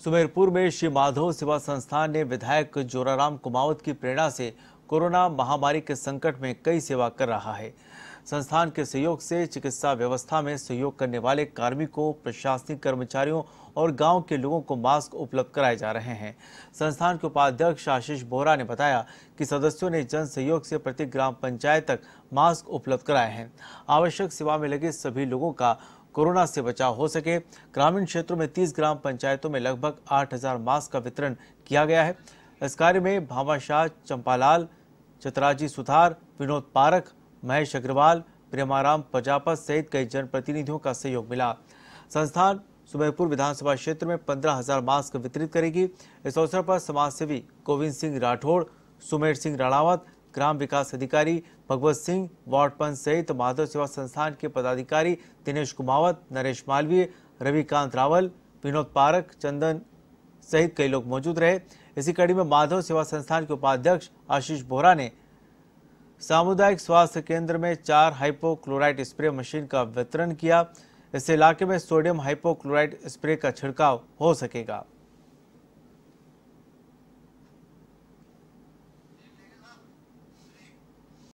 सुमेरपुर में श्री माधव सेवा संस्थान ने विधायक जोराराम कुमावत की प्रेरणा से कोरोना महामारी के संकट में कई सेवा कर रहा है। संस्थान के सहयोग से चिकित्सा व्यवस्था में सहयोग करने वाले कार्मिकों, प्रशासनिक कर्मचारियों और गाँव के लोगों को मास्क उपलब्ध कराए जा रहे हैं। संस्थान के उपाध्यक्ष आशीष बोहरा ने बताया कि सदस्यों ने जन सहयोग से प्रति ग्राम पंचायत तक मास्क उपलब्ध कराए हैं। आवश्यक सेवा में लगे सभी लोगों का कोरोना से बचाव हो सके। ग्रामीण क्षेत्रों में 30 ग्राम पंचायतों में लगभग 8000 मास्क का वितरण किया गया है। इस कार्य में भामाशाह चंपालाल, चतराजी सुथार, विनोद पारख, महेश अग्रवाल, प्रेमाराम प्रजापत सहित कई जनप्रतिनिधियों का सहयोग मिला। संस्थान सुमेरपुर विधानसभा क्षेत्र में पंद्रह हज़ार मास्क वितरित करेगी। इस अवसर पर समाजसेवी गोविंद सिंह राठौड़, सुमेर सिंह राणावत ग्राम विकास अधिकारी भगवत सिंह, वार्ड पंच सहित माधव सेवा संस्थान के पदाधिकारी दिनेश कुमावत, नरेश मालवीय, रविकांत रावल, विनोद पारक चंदन सहित कई लोग मौजूद रहे। इसी कड़ी में माधव सेवा संस्थान के उपाध्यक्ष आशीष बोहरा ने सामुदायिक स्वास्थ्य केंद्र में चार हाइपोक्लोराइड स्प्रे मशीन का वितरण किया। इससे इलाके में सोडियम हाइपोक्लोराइड स्प्रे का छिड़काव हो सकेगा।